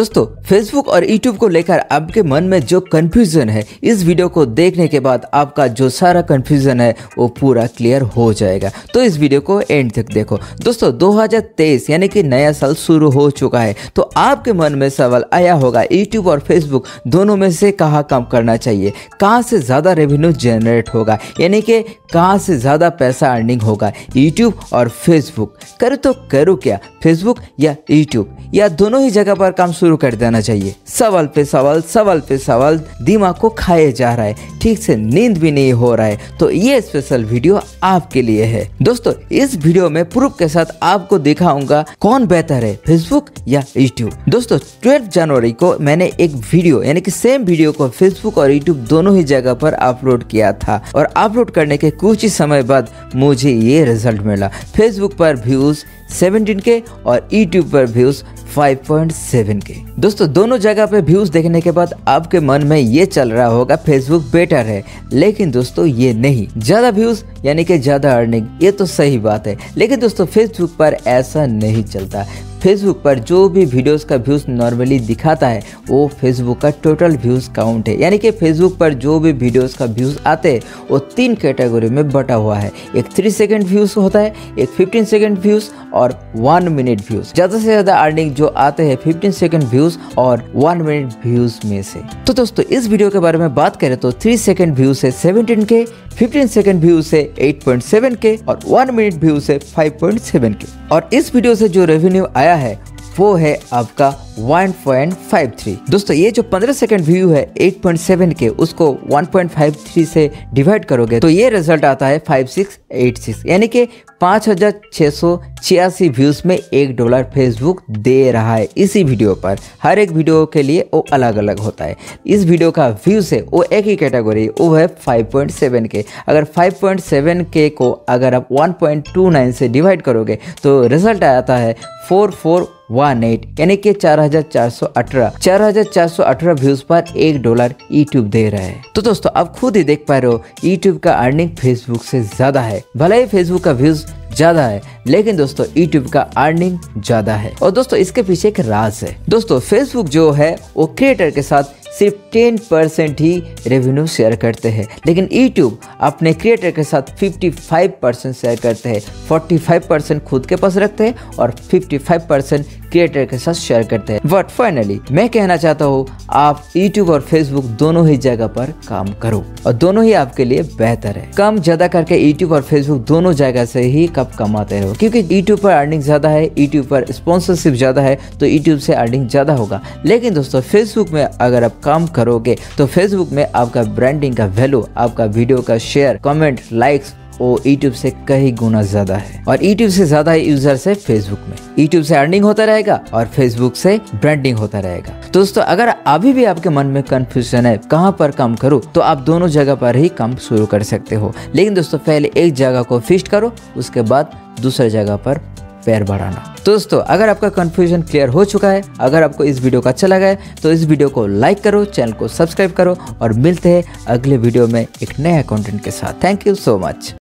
दोस्तों फेसबुक और यूट्यूब को लेकर आपके मन में जो कंफ्यूजन है, इस वीडियो को देखने के बाद आपका जो सारा कंफ्यूजन है, वो पूरा क्लियर हो जाएगा। तो इस वीडियो को एंड तक देखो। दोस्तों 2023 यानी कि नया साल शुरू हो चुका है। तो आपके मन में सवाल आया होगा यूट्यूब और फेसबुक दोनों में से कहाँ काम करना चाहिए? कहाँ से ज़्यादा रेवेन्यू जनरेट होगा? यानी कि कहाँ से ज़्यादा पैसा अर्निंग होगा? यूट्यूब और फेसबुक करो तो करो क्या? फेसबुक या यूट्यूब या दोनों ही जगह पर काम शुरू कर देना चाहिए। सवाल पे सवाल सवाल पे सवाल दिमाग को खाए जा रहा है, ठीक से नींद भी नहीं हो रहा है। तो ये स्पेशल वीडियो आपके लिए है। दोस्तों, इस वीडियो में प्रूफ के साथ आपको दिखाऊँगा कौन बेहतर है फेसबुक या यूट्यूब दोस्तों ट्वेल्थ जनवरी को मैंने एक वीडियो यानी कि सेम वीडियो को फेसबुक और यूट्यूब दोनों ही जगह पर अपलोड किया था। और अपलोड करने के कुछ ही समय बाद मुझे ये रिज़ल्ट मिला। फेसबुक पर व्यूज़ 17 के और यूट्यूब पर व्यूज़ 5.7 के। दोस्तों, दोनों जगह पे व्यूज़ देखने के बाद आपके मन में ये चल रहा होगा फेसबुक बेटर है। लेकिन दोस्तों, ये नहीं। ज़्यादा व्यूज़ यानी कि ज़्यादा अर्निंग ये तो सही बात है। लेकिन दोस्तों फेसबुक पर ऐसा नहीं चलता। फेसबुक पर जो भी वीडियोस का व्यूज़ नॉर्मली दिखाता है, वो फेसबुक का टोटल व्यूज़ काउंट है। यानी कि फेसबुक पर जो भी वीडियोस का व्यूज़ आते हैं, वो तीन कैटेगरी में बटा हुआ है। एक थ्री सेकेंड व्यूज़ होता है, एक फिफ्टीन सेकेंड व्यूज़ और वन मिनट व्यूज़ ज़्यादा से ज़्यादा अर्निंग जो आते हैं फिफ्टीन सेकेंड व्यूज़ और वन मिनट व्यूज़ में से। तो दोस्तों, इस वीडियो के बारे में बात करें तो थ्री सेकेंड व्यूज़ से सेवनटीन के फिफ्टीन सेकेंड व्यूज़ से एट पॉइंट सेवन के और वन मिनट व्यूज़ से फाइव पॉइंट सेवन के। और इस वीडियो से जो रेवेन्यू आया है वो है आपका 1.53 दोस्तों, ये जो 15 सेकंड व्यू है 8.7 के, उसको 1.53 से डिवाइड करोगे तो ये रिज़ल्ट आता है 5686 यानी कि पाँच हज़ार छः सौ छियासी व्यूज़ में एक डॉलर फेसबुक दे रहा है इसी वीडियो पर। हर एक वीडियो के लिए वो अलग अलग होता है। इस वीडियो का व्यूज़ है वो एक ही कैटेगरी वो है 5.7 के। अगर 5.7 के को अगर आप 1.29 से डिवाइड करोगे तो रिज़ल्ट आता है फोर फोर वन एट यानी कि चार हज़ार चार सौ अठारह। चार हज़ार चार सौ अठारह व्यूज़ पर एक डॉलर यूट्यूब दे रहा है। तो दोस्तों, आप खुद ही देख पा रहे हो यूट्यूब का अर्निंग फेसबुक से ज़्यादा है। भले ही फेसबुक का व्यूज़ ज़्यादा है, लेकिन दोस्तों यूट्यूब का अर्निंग ज़्यादा है। और दोस्तों, इसके पीछे एक राज है। दोस्तों फेसबुक जो है, वो क्रिएटर के साथ सिर्फ़ टेन परसेंट ही रेवेन्यू शेयर करते हैं। लेकिन यूट्यूब अपने क्रिएटर के साथ 55 परसेंट शेयर करते हैं। 45 परसेंट खुद के पास रखते हैं और 55 परसेंट क्रिएटर के साथ शेयर करते हैं। बट फाइनली मैं कहना चाहता हूँ, आप यूट्यूब और फेसबुक दोनों ही जगह पर काम करो और दोनों ही आपके लिए बेहतर है। कम ज़्यादा करके यूट्यूब और फेसबुक दोनों जगह से ही कब कमाते रहो? क्योंकि यूट्यूब पर अर्निंग ज़्यादा है यूट्यूब पर स्पॉन्सरशिप ज़्यादा है तो यूट्यूब से अर्निंग ज़्यादा होगा। लेकिन दोस्तों फेसबुक में अगर आप काम करोगे तो फेसबुक में आपका ब्रांडिंग का वैल्यू आपका वीडियो का शेयर कमेंट लाइक्स वो यूट्यूब से कई गुना ज़्यादा है। और यूट्यूब से ज़्यादा यूज़र्स है फेसबुक में। यूट्यूब से अर्निंग होता रहेगा और फेसबुक से ब्रांडिंग होता रहेगा। दोस्तों, अगर अभी भी आपके मन में कंफ्यूजन है, कहाँ पर काम करो तो आप दोनों जगह पर ही काम शुरू कर सकते हो। लेकिन दोस्तों, पहले एक जगह को फिक्स करो, उसके बाद दूसरे जगह पर पैर बढ़ाना। दोस्तों, अगर आपका कन्फ्यूज़न क्लियर हो चुका है, अगर आपको इस वीडियो का अच्छा लगा है तो इस वीडियो को लाइक करो चैनल को सब्सक्राइब करो और मिलते हैं अगले वीडियो में एक नया कंटेंट के साथ। Thank you so much